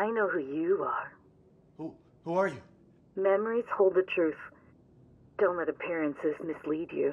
I know who you are. Who, who are you? Memories hold the truth. Don't let appearances mislead you.